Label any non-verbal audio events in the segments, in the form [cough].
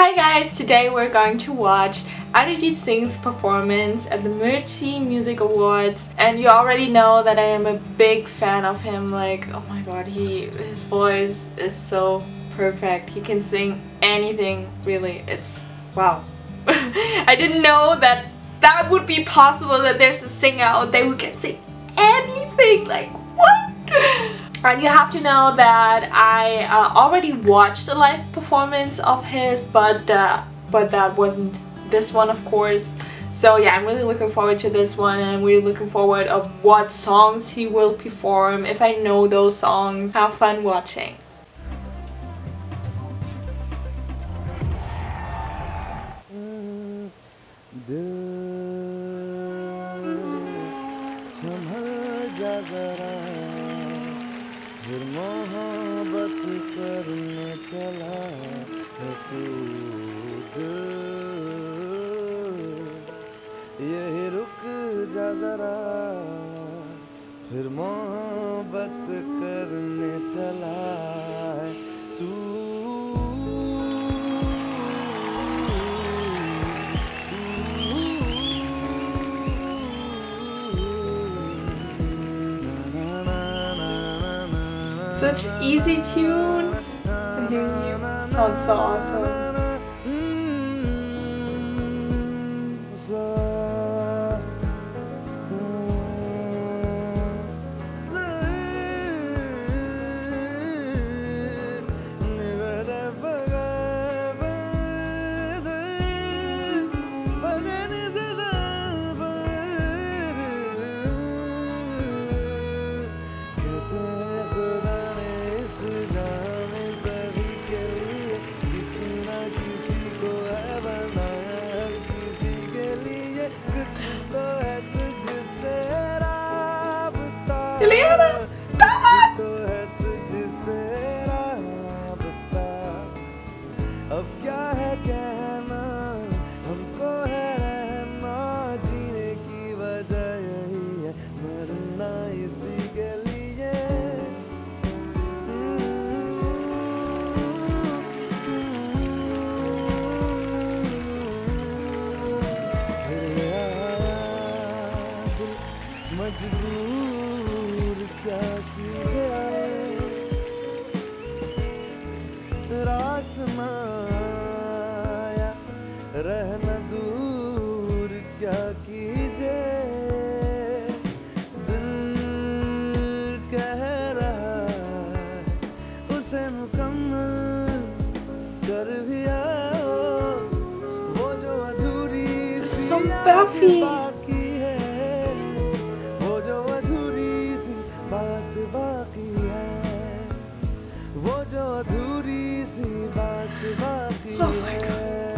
Hi guys, today we're going to watch Arijit Singh's performance at the Mirchi Music Awards. And you already know that I am a big fan of him like oh my god he his voice is so perfect. He can sing anything really. It's wow. [laughs] I didn't know that that would be possible that there's a singer out there who can sing anything like what [laughs] and you have to know that I uh, already watched a live performance of his, but uh, but that wasn't this one, of course. So yeah, I'm really looking forward to this one, and I'm really looking forward of what songs he will perform. If I know those songs, have fun watching. यही रुक जा जरा फिर मोहब्बत करने चला है तू Such easy tunes. And hearing you sounds so awesome. Helena! जो अधूरी सी बात बाकी Oh है।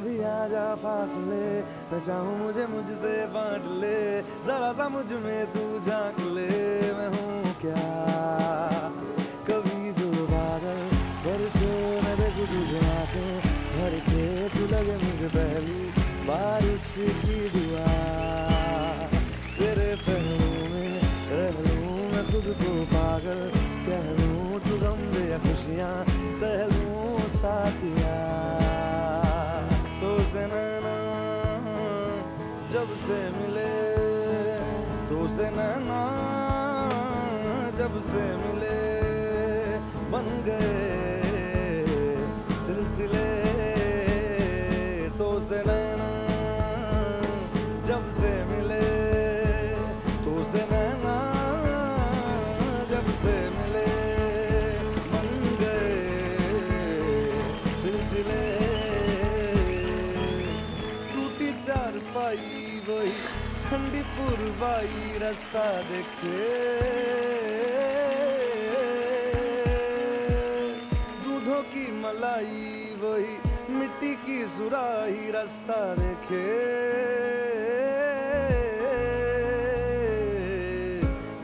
मिटा आ जा फासले, मैं चाहूँ मुझे मुझसे बांट ले। जरा सा मुझमें तू झाँक ले, मैं हूँ क्या? कभी जो बादल बरसे, मैं देखूँ तुझे आके भर के तू लगे मुझे पहली बारिश की। से मिले तो से नैना जब से मिले, बन गए सिलसिले। तो से नैना जब से मिले। पुरवाई रास्ता देखे दूधों की मलाई वही मिट्टी की सुराही रास्ता देखे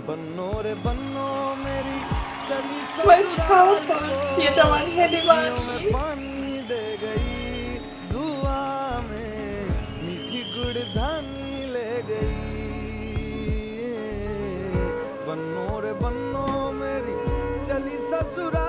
बन्नो रे बन्नो मेरी चली को। ये जवानी है दीवानी। 수라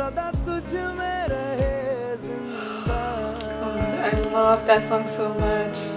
सदा तुझ में रहे जिंदा I love that song so much.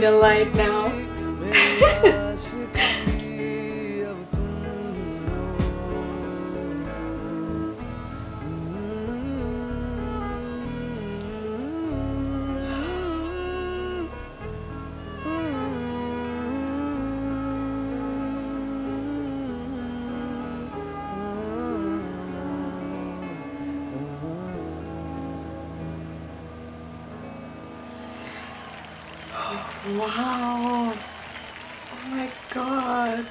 the light now. [laughs] my god.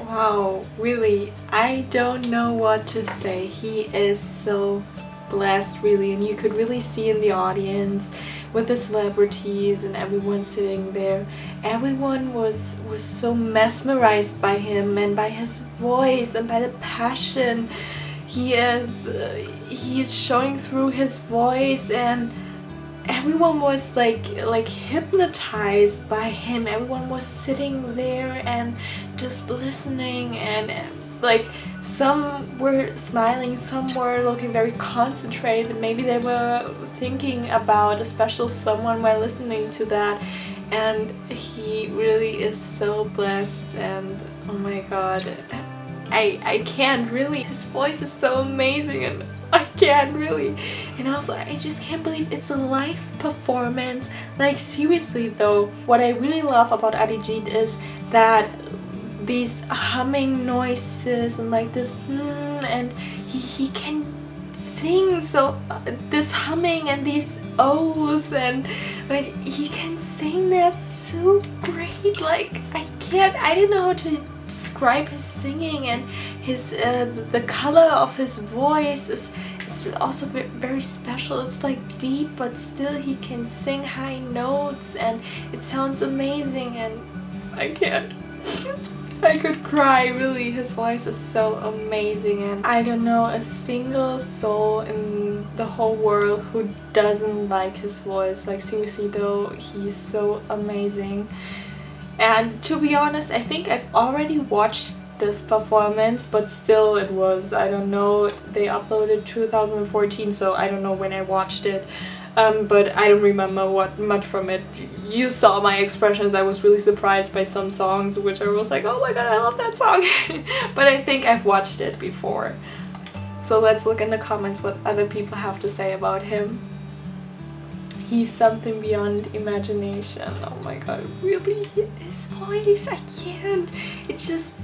Wow, really, I don't know what to say. He is so blessed, really, and you could really see in the audience with the celebrities and everyone sitting there. Everyone was was so mesmerized by him and by his voice and by the passion he is uh, he is showing through his voice and everyone was like like hypnotized by him. Everyone was sitting there and just listening and like some were smiling some were looking very concentrated. Maybe they were thinking about a special someone while listening to that. And he really is so blessed and oh my god I, I can't really his voice is so amazing and [laughs] I can't really. And also I just can't believe it's a live performance. Like seriously though what I really love about Arijit is that these humming noises and like this hmm, and he, he can sing. So uh, this humming and these O's and like he can sing. That so great. Like I can't I don't know how to describe his singing and his uh, the color of his voice is, is also very special. It's like deep but still he can sing high notes and it sounds amazing and I can't I could cry really. His voice is so amazing and I don't know a single soul in the whole world who doesn't like his voice. Like seriously though he's so amazing and to be honest I think I've already watched this performance but still it was I don't know they uploaded 2014 so I don't know when I watched it um, but I don't remember what much from it. You saw my expressions, I was really surprised by some songs which I was like, oh my god, I love that song. [laughs] but I think I've watched it before. So let's look in the comments what other people have to say about him. He's something beyond imagination. Oh my god, really? His voice, I can't. It's just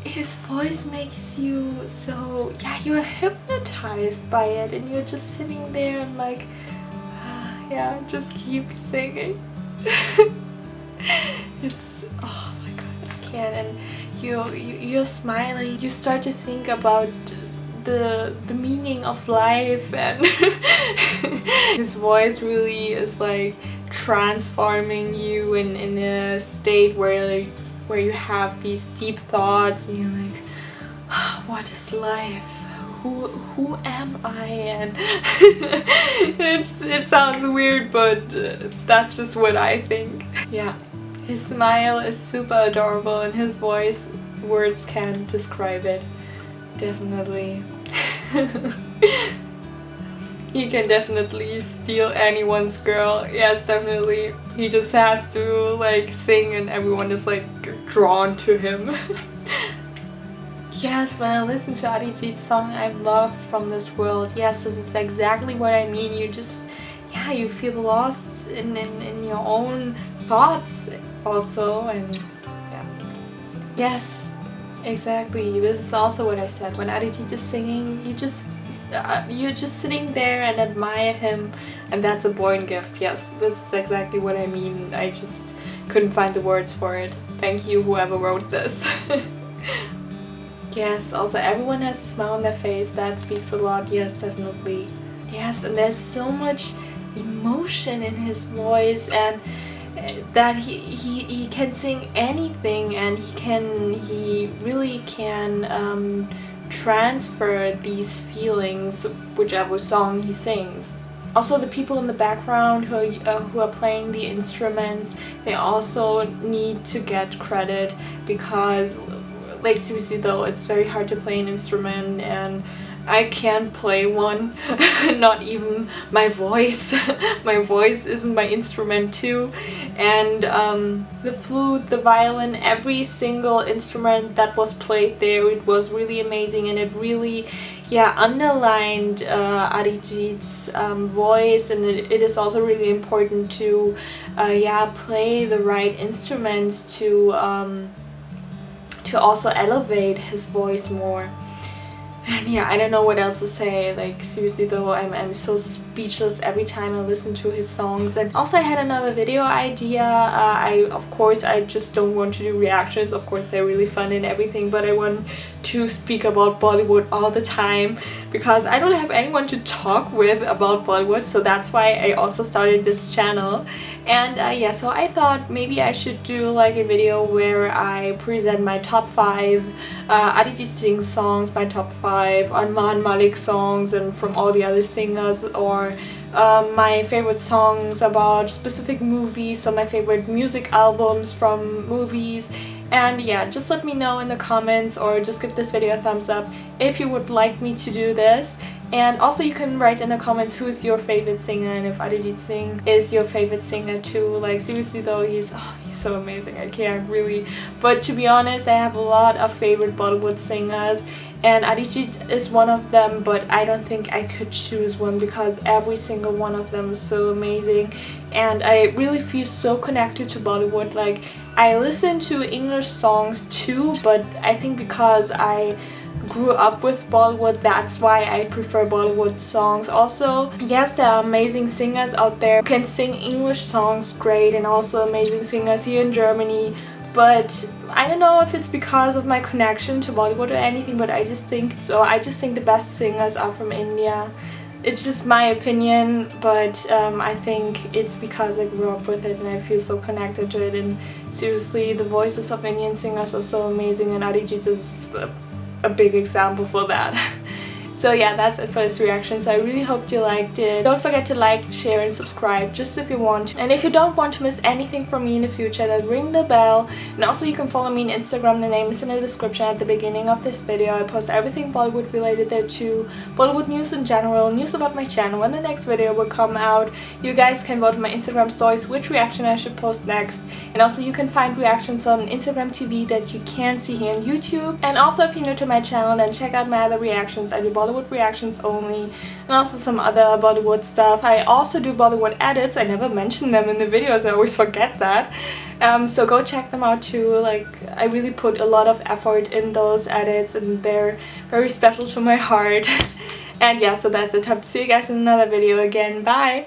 his voice makes you so yeah you're hypnotized by it and you're just sitting there and like [sighs] yeah, just keep singing. [laughs] it's oh my god, I can't. And you, you you're smiling. You start to think about the the meaning of life and [laughs] his voice really is like transforming you in in a state where where you have these deep thoughts and you're like oh, what is life? Who who am I? And [laughs] it sounds weird but uh, that's just what I think. Yeah. His smile is super adorable and his voice words can't describe it. Definitely [laughs] he can definitely steal anyone's girl yes definitely he just has to like sing and everyone is like drawn to him [laughs] Yes, when I listen to Arijit's song, I'm lost from this world. Yes, this is exactly what I mean. You just, yeah, you feel lost in, in, in your own thoughts also. And yeah. Yes, exactly. This is also what I said. When Arijit is singing, you just, uh, you're just sitting there and admire him. And that's a born gift. Yes, this is exactly what I mean. I just couldn't find the words for it. Thank you, whoever wrote this. [laughs] Yes, also everyone has a smile on their face, that speaks a lot, yes, definitely. Yes, and there's so much emotion in his voice and that he, he, he can sing anything and he can, he really can um, transfer these feelings whichever song he sings. Also the people in the background who, uh, who are playing the instruments, they also need to get credit because like seriously though, it's very hard to play an instrument and I can't play one, [laughs] not even my voice. [laughs] my voice isn't my instrument too. And um, the flute, the violin, every single instrument that was played there, it was really amazing and it really, yeah, underlined uh, Arijit's um, voice and it, it is also really important to, uh, yeah, play the right instruments to um, to also elevate his voice more. And [sighs] yeah, I don't know what else to say, like seriously though, I'm, I'm so speechless every time I listen to his songs. And also I had another video idea, uh, I of course I just don't want to do reactions, of course they're really fun and everything, but I want to speak about Bollywood all the time because I don't have anyone to talk with about Bollywood. So that's why I also started this channel and uh, yeah so I thought maybe I should do like a video where I present my top 5 uh, Arijit Singh songs, my top 5 Armaan Malik songs and from all the other singers or um, my favorite songs about specific movies, so my favorite music albums from movies. And yeah just let me know in the comments or just give this video a thumbs up if you would like me to do this and also you can write in the comments who's your favorite singer and if Arijit Singh is your favorite singer too. Like seriously though, he's oh, he's so amazing. I can't really. But to be honest, I have a lot of favorite Bollywood singers and Arijit is one of them but I don't think I could choose one because every single one of them is so amazing and I really feel so connected to Bollywood like I listen to English songs too but I think because I grew up with Bollywood that's why I prefer Bollywood songs. Also yes there are amazing singers out there who can sing English songs great and also amazing singers here in Germany. But I don't know if it's because of my connection to Bollywood or anything but I just think so I just think the best singers are from India. It's just my opinion but um, I think it's because I grew up with it and I feel so connected to it. And seriously the voices of Indian singers are so amazing and Arijit is a big example for that. So yeah, that's a first reaction. So I really hope you liked it. Don't forget to like, share and subscribe just if you want. And if you don't want to miss anything from me in the future, then ring the bell. And also you can follow me on Instagram. The name is in the description at the beginning of this video. I post everything Bollywood related there too. Bollywood news in general, news about my channel, when the next video will come out. You guys can vote on my Instagram stories which reaction I should post next. And also you can find reactions on Instagram TV that you can't see here on YouTube. And also if you're new to my channel, then check out my other reactions. I do Bollywood reactions only and also some other Bollywood stuff. I also do Bollywood edits. I never mention them in the videos. I always [laughs] forget that. Um, so go check them out too. Like I really put a lot of effort in those edits and they're very special to my [laughs] heart. and yeah, so that's it. Hope to see you guys in another video again. Bye!